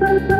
Bye.